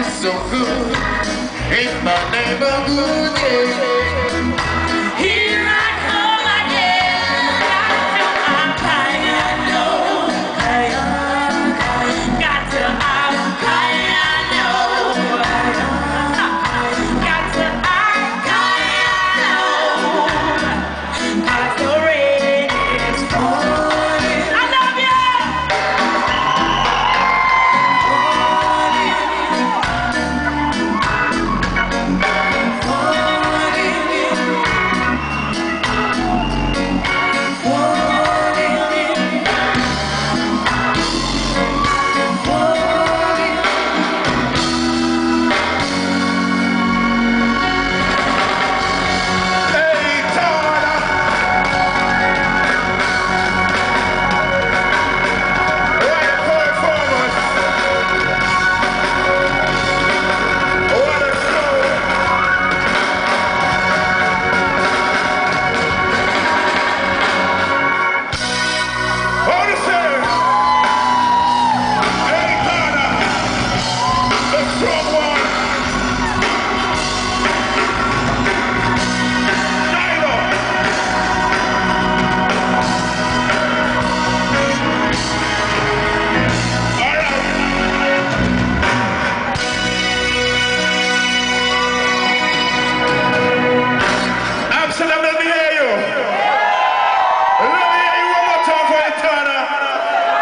is so good. Ain't my neighbor good, yeah.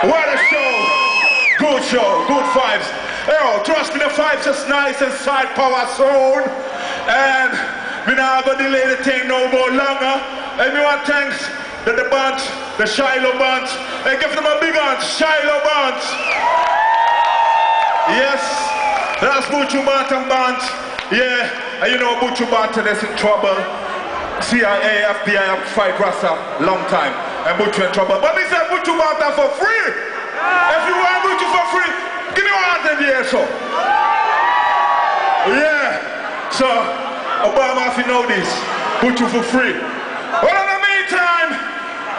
What a show. Good show, good vibes. Yo, oh, trust me, the vibes is nice inside Power Zone. And we now go delay the thing no more longer. Everyone thanks to the bunch, the Shiloh bunch. And give them a big hand, Shiloh bunch. Yes, that's Buju Banton Band. Yeah, and you know Buju Banton is in trouble. CIA, FBI fight Rasta long time. And Buju in trouble. But we said Buju Banton for free. If you want Buju for free, give me one in the. Yeah. So, Obama, if you know this, Buju for free. Well, in the meantime,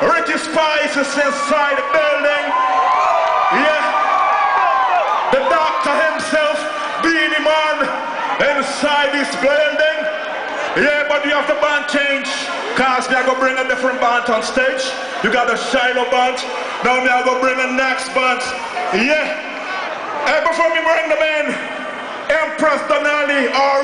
Ricky Spice is inside the building. Yeah. The doctor himself, Beenie Man, inside this building. Yeah, but you have the band change. Cause me I go bring a different band on stage. You got the Shiloh band. Now me I go bring the next band. Yeah. Hey, before me bring them in, Empress Donali or